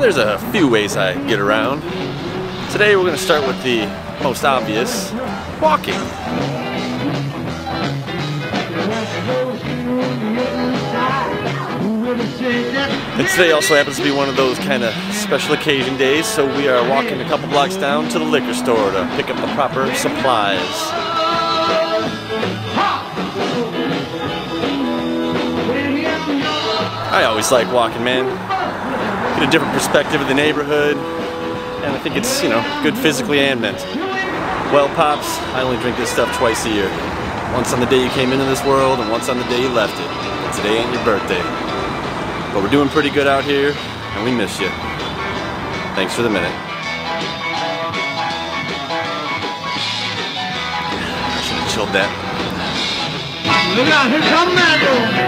there's a few ways I get around. Today we're going to start with the most obvious, walking. And today also happens to be one of those kind of special occasion days, so we are walking a couple blocks down to the liquor store to pick up the proper supplies. I always like walking, man. Get a different perspective of the neighborhood, and I think it's, you know, good physically and mentally. Well, Pops, I only drink this stuff twice a year. Once on the day you came into this world, and once on the day you left it. And today ain't your birthday. But we're doing pretty good out here, and we miss you. Thanks for the minute. Should have chilled that. Look out, here comes Mando.